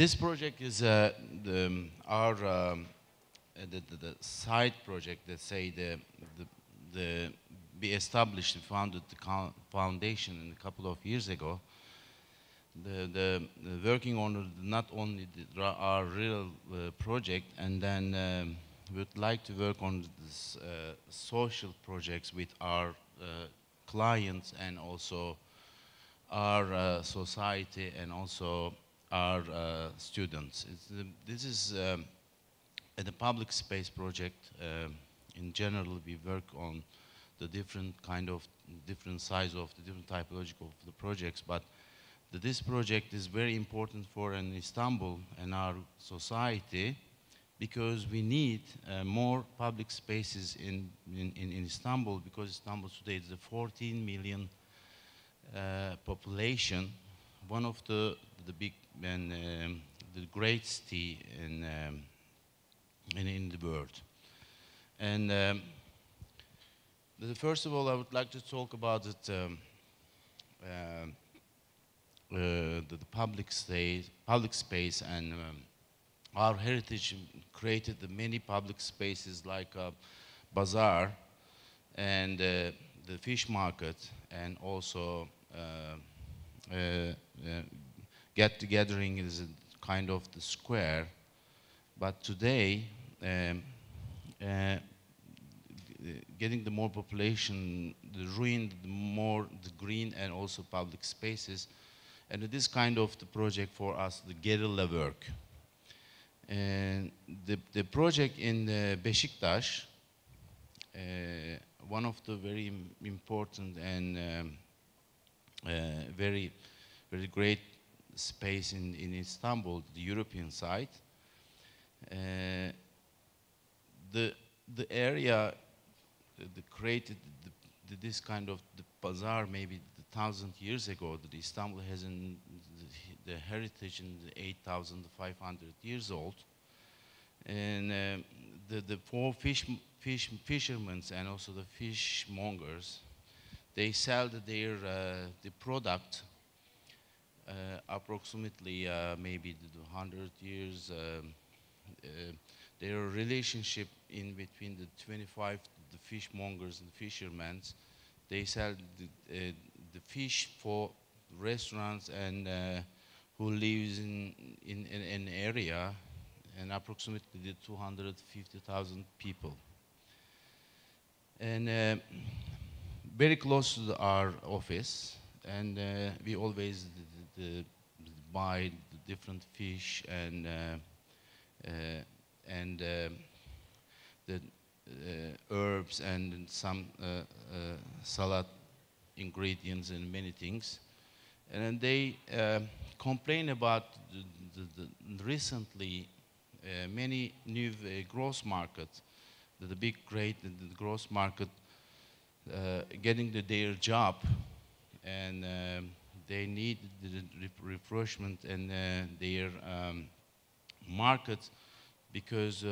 this project is uh, the, um, our um, uh, the, the, the, side project that say the, the, the we established and founded the foundation a couple of years ago. The, the, the working on not only the, our real uh, project and then um, would like to work on this, uh, social projects with our uh, clients and also our uh, society and also our uh, students. Uh, this is um, the public space project. Um, in general, we work on the different kind of different size of the different typological of the projects, but the, this project is very important for an Istanbul and our society because we need uh, more public spaces in, in, in, Istanbul because Istanbul today is a 14 million uh, population, one of the, the big and um, the great city in, um, in, in, the world. And um, the, first of all, I would like to talk about it, um, uh, uh, the, the, public, space, public space and um, our heritage created the many public spaces like a bazaar and uh, the fish market and also uh get togethering is a kind of the square. But today um, uh, getting the more population the ruined the more the green and also public spaces. And it is kind of the project for us the guerrilla work. And the, the project in uh, Beşiktaş, uh, one of the very important and um, uh, very, very great space in, in Istanbul, the European side. Uh, the, the area that created the, the, this kind of the bazaar maybe thousand years ago, that Istanbul has in the heritage in 8,500 years old. And uh, the, the four fish, fish, fishermen and also the fishmongers, they sell their uh, the product uh, approximately uh, maybe 100 years. Um, uh, their relationship in between the 25 the fishmongers and fishermen, they sell the, uh, the fish for restaurants and who lives in, in, in an area and approximately 250,000 people. And uh, very close to our office, and uh, we always buy different fish and uh, uh and uh, the herbs and some salad ingredients and many things. And they complain about the, the, the recently many new growth markets, the, big great the, growth market uh, getting the, their job and um, they need the refreshment and their um, market because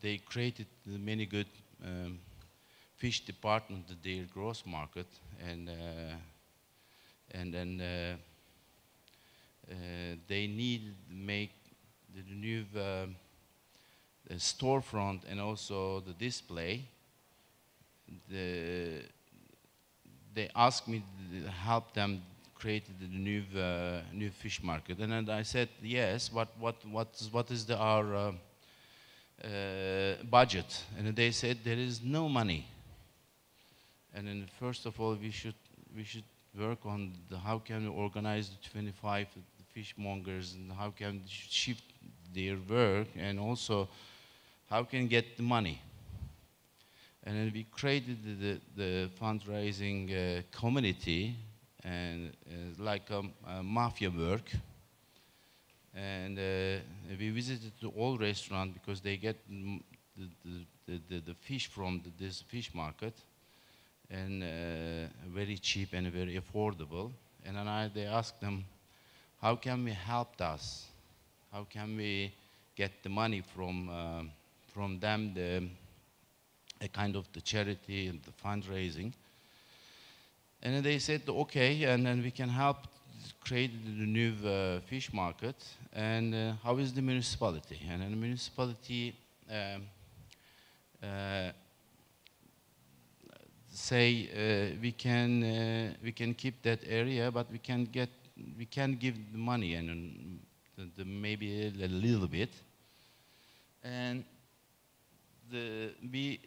they created many good um, fish department their growth market and and then uh, uh, they need make the new uh, the storefront and also the display. The, they asked me to help them create the new uh, new fish market, and I said yes. What what what what is the, our uh, uh, budget? And they said there is no money. And then first of all, we should we should work on the, how can we organize the 25 fishmongers and how can shift their work and also how can get the money. And then we created the, the fundraising uh, community and uh, like a, a, mafia work. And uh, we visited all restaurants because they get the, the, the, the fish from this fish market and uh, very cheap and very affordable. And then I, they asked them, how can we help us? How can we get the money from uh, from them the a kind of the charity and the fundraising. And they said, okay, and then we can help create the new uh, fish market. And uh, how is the municipality? And the municipality um, uh, say uh, we can uh, we can keep that area, but we can get we can give the money and um, the, the maybe a little bit. And the we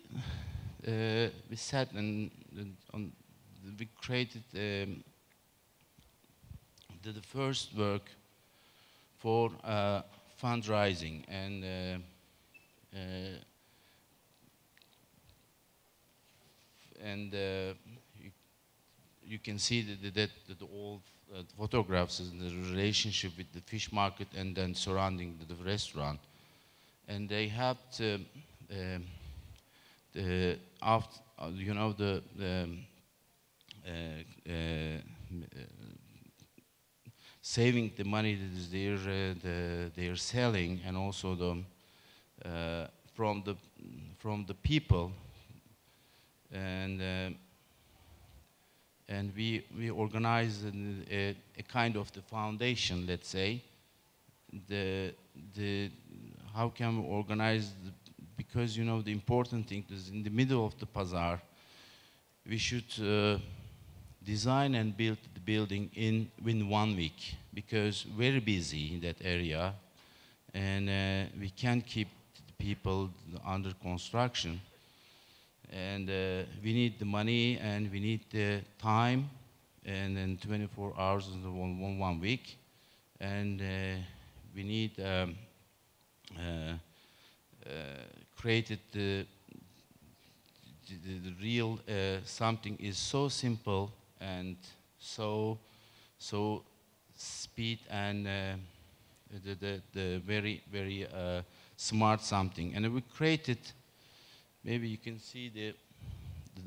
uh, we sat and, and on we created um, the, the first work for uh, fundraising and uh, uh, and uh, you, you can see that, that, that all uh, photographs and the relationship with the fish market and then surrounding the, the restaurant. And they have to, um, the, after, uh, you know, the, the um, uh, uh, saving the money that they're, the, they're selling and also the, from, the, from the people and and we we organize a, a, kind of the foundation, let's say. The the how can we organize? Because you know the important thing is in the middle of the bazaar, we should uh, design and build the building in within one week because very busy in that area, and uh, we can't keep people under construction. And uh, we need the money and we need the time and then 24 hours in one, one, one week. And uh, we need um, uh, uh created the, the, the real uh, something is so simple and so so speed and uh, the, the, the very very smart something. And we created maybe you can see the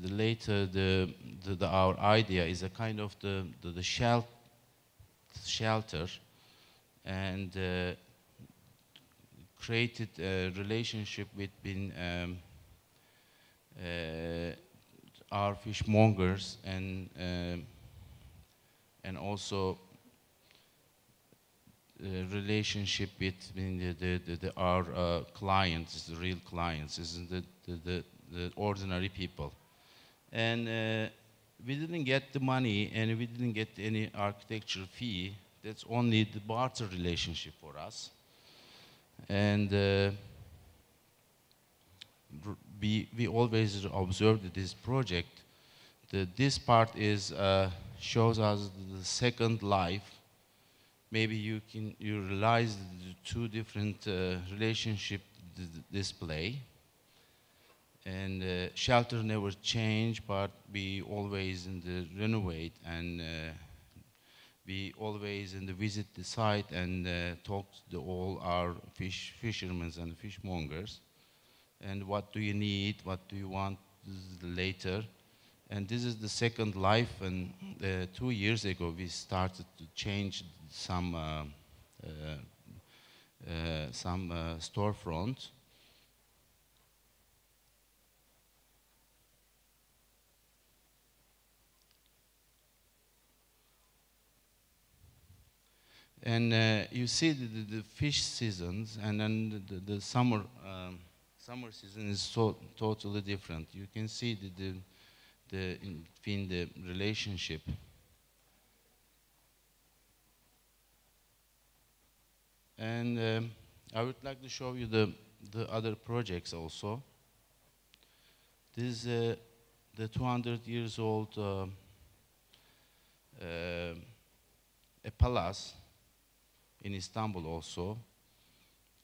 the, later the, the, the, our idea is a kind of the the, the shel shelter. And uh, created a relationship between um, uh, our fishmongers and um, and also relationship between the, the, the, the our uh, clients, the real clients, isn't the, the, the, ordinary people. And uh, we didn't get the money and we didn't get any architecture fee. That's only the barter relationship for us. And uh, we, we always observed this project. this part is, uh, shows us the second life maybe you can you realize the two different uh, relationship display and uh, shelter never change but we always in the renovate and uh, we always the visit the site and uh, talk to all our fish fishermen and fishmongers. And what do you need? What do you want later? And this is the second life and uh, two years ago we started to change some uh, uh, uh, some storefront. And uh, you see the, the, fish seasons, and then the, the, summer um, summer season is so totally different. You can see the, the, the in the relationship. And um, I would like to show you the, the other projects also. This is uh, the 200 years old uh, a palace in Istanbul also.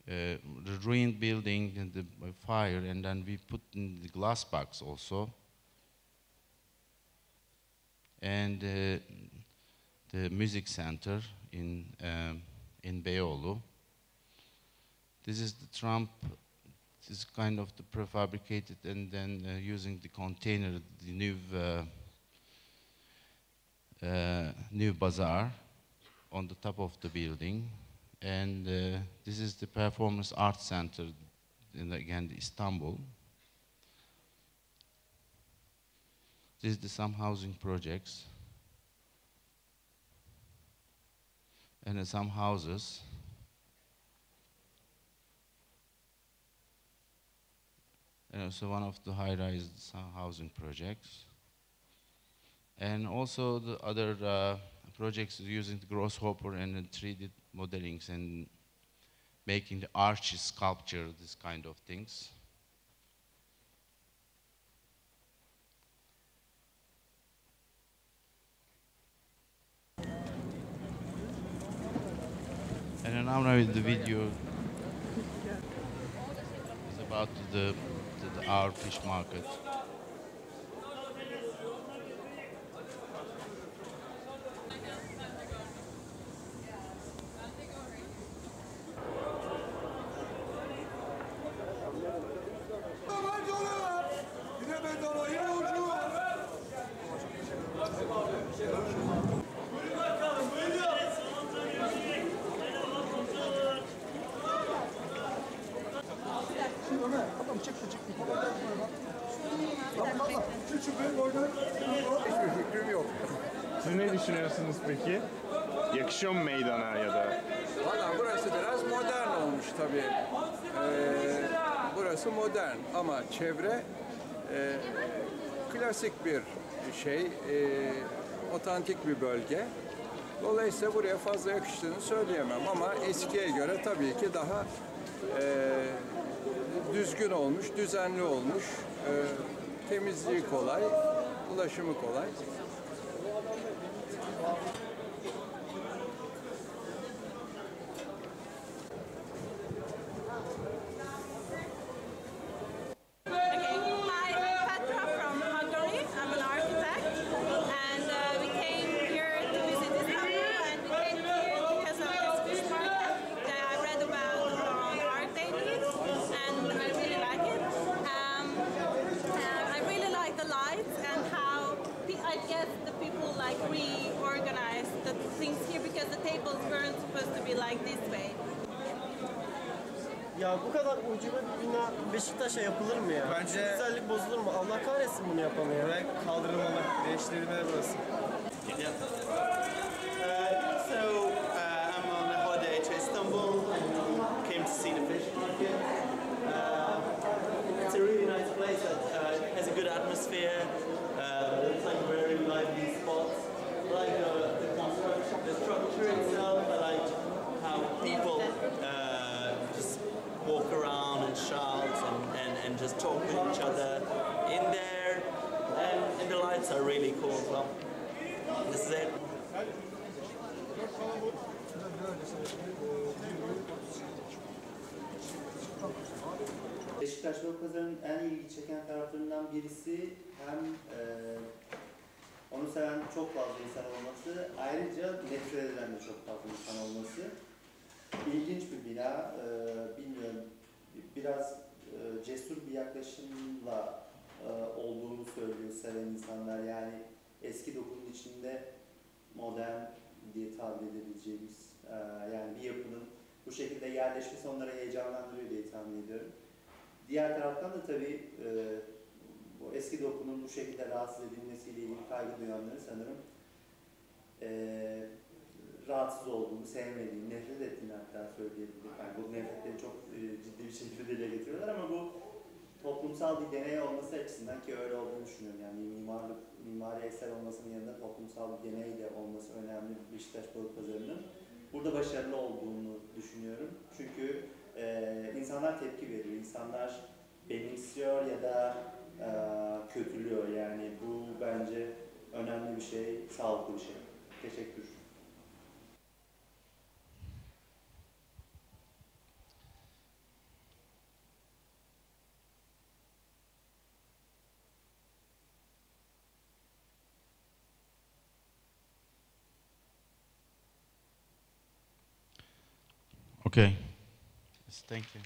Uh, the ruined building and the fire, and then we put in the glass box also. And uh, the music center in um, in Beyoğlu. This is the Trump, this is kind of the prefabricated and then uh, using the container, the new, uh, uh, new bazaar on the top of the building. And uh, this is the Performance Art Center in, again, Istanbul. This is the some housing projects. and some houses. And also one of the high-rise housing projects. And also the other uh, projects using the grasshopper and the 3D modelings and making the arch sculpture, this kind of things. And now the video is about the, the, the our fish market. Hiçbir fikrim yok. Siz ne düşünüyorsunuz peki? Yakışıyor mu meydana ya da? Valla burası biraz modern olmuş tabii. Ee, burası modern ama çevre e, klasik bir şey, e, otantik bir bölge. Dolayısıyla buraya fazla yakıştığını söyleyemem ama eskiye göre tabii ki daha e, düzgün olmuş, düzenli olmuş, e, temizliği kolay, ulaşımı kolay. Ya bu kadar ucube bir bina Beşiktaş'a yapılır mı ya? Bence- Şu güzellik bozulur mu? Allah kahretsin bunu yapanı ya. ve kaldırılmalı, değiştirilmeli burası. Uh, İs it. Beşiktaş Pazarı'nın en ilgi çeken taraflarından birisi hem e, onu seven çok fazla insan olması, ayrıca nefret edilen de çok fazla insan olması. İlginç bir bina, e, bilmiyorum, biraz e, cesur bir yaklaşımla e, olduğunu söylüyor seven insanlar. Yani eski dokunun içinde modern diye tabir edebileceğimiz, e, yani bir yapının bu şekilde yerleşmesi onları heyecanlandırıyor diye tahmin ediyorum. Diğer taraftan da tabii e, bu eski dokunun bu şekilde rahatsız edilmesiyle ilgili kaygı duyanların sanırım e, rahatsız olduğunu, sevmediğini, nefret ettiğini hatta söyleyebilirim. Yani bu nefretleri çok e, ciddi bir şekilde dile getiriyorlar ama bu toplumsal bir deney olması açısından ki öyle olduğunu düşünüyorum. Yani mimarlık, mimari eser olmasının yanında toplumsal bir deney de olması önemli Beşiktaş Balık Pazarı'nın. Burada başarılı olduğunu düşünüyorum. Çünkü e, insanlar tepki veriyor, insanlar benimsiyor ya da e, kötülüyor. Yani bu bence önemli bir şey, sağlıklı bir şey. Teşekkür. Okay. Thank you.